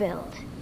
Let's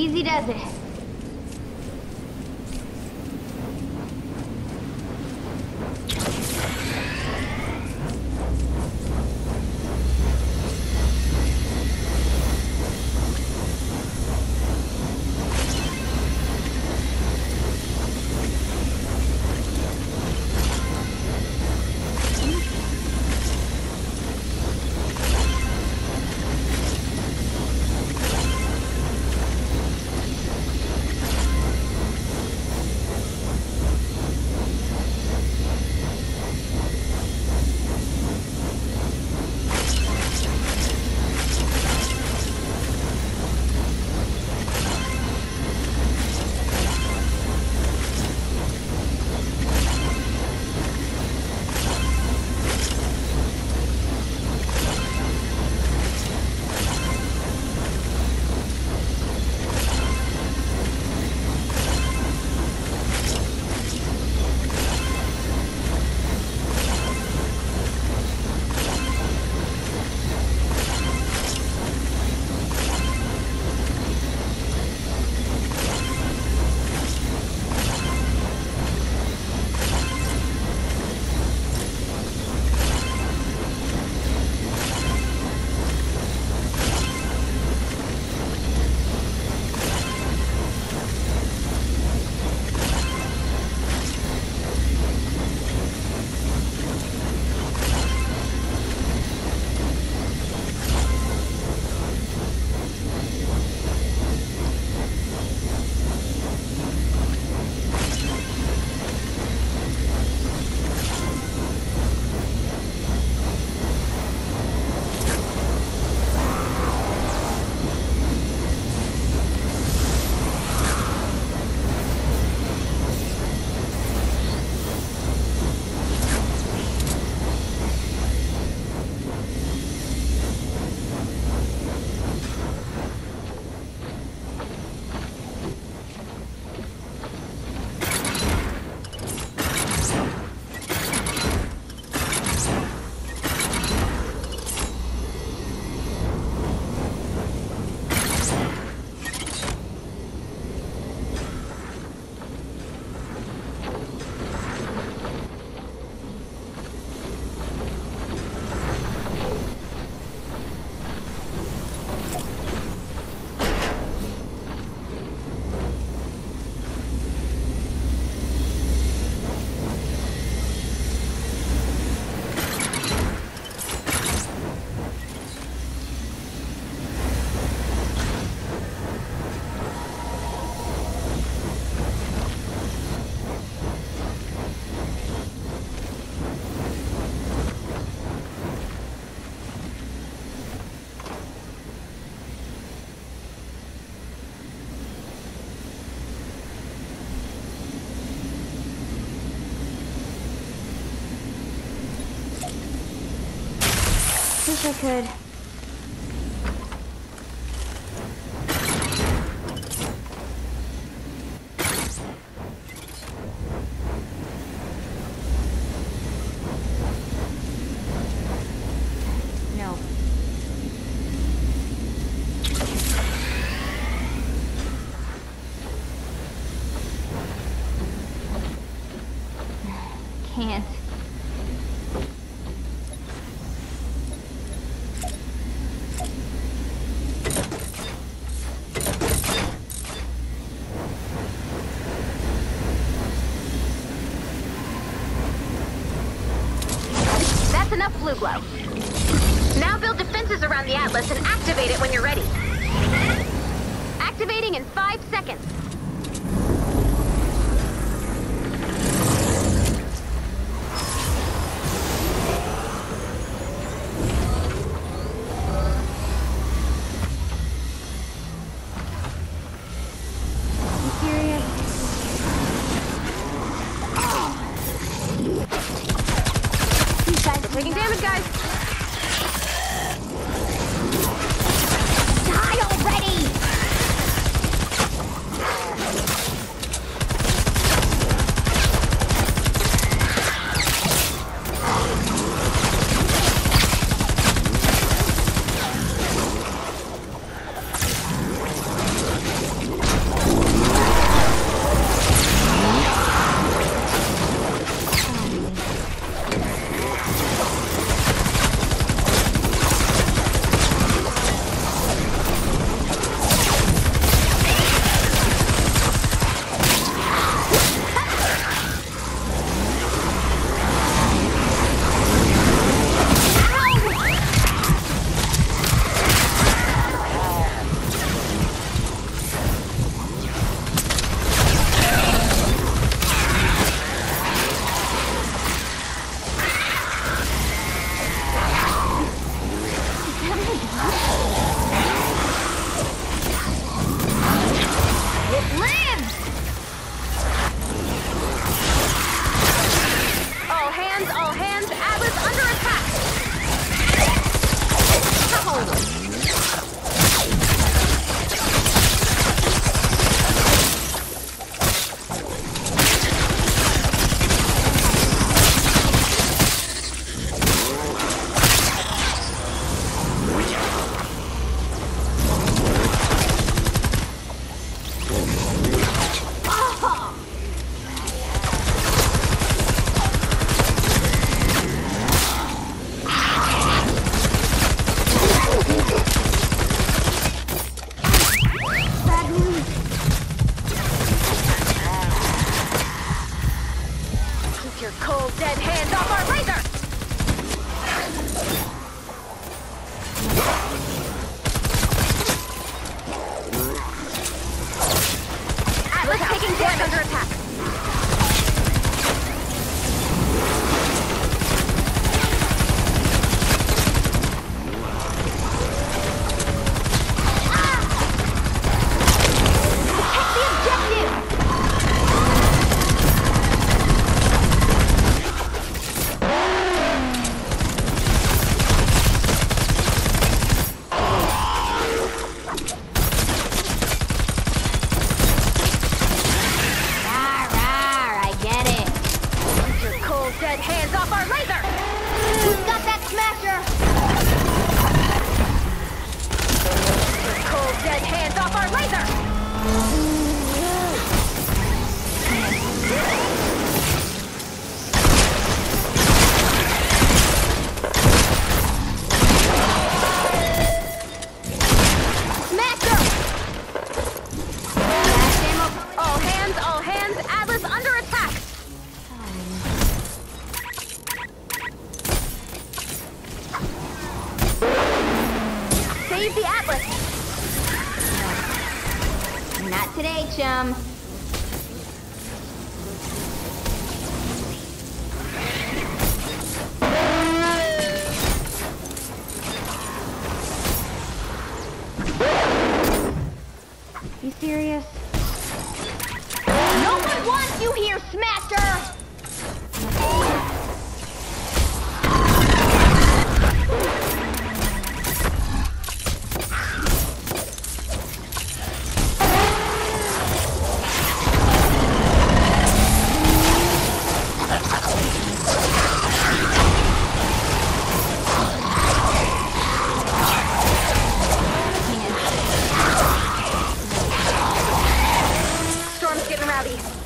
Easy does it. Wish I could. That's enough blue glow. Now build defenses around the Atlas and activate it when you're ready. Activating in five seconds. Dead hands off our laser! Who's got that smasher? Cold, dead hands off our razor. Today, chum. Abby.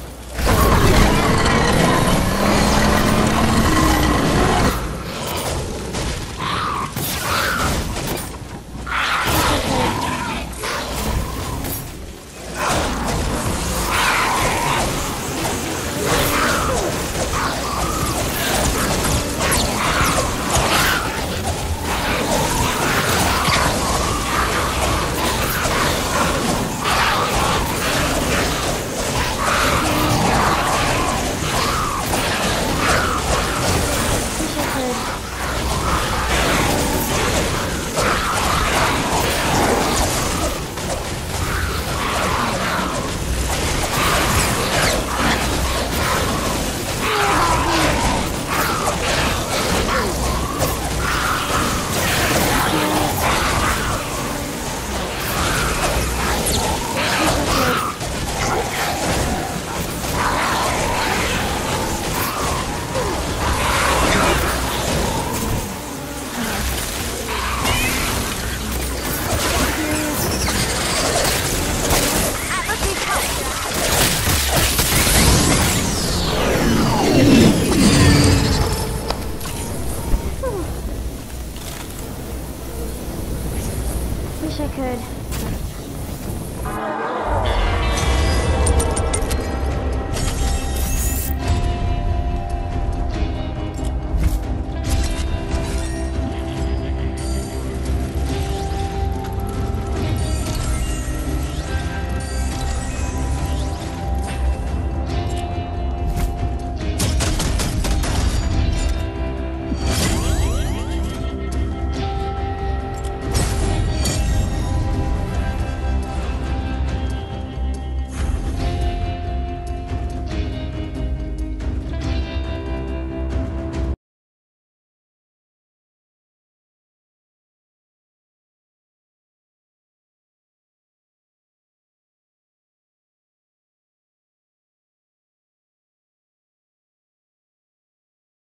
wish I could.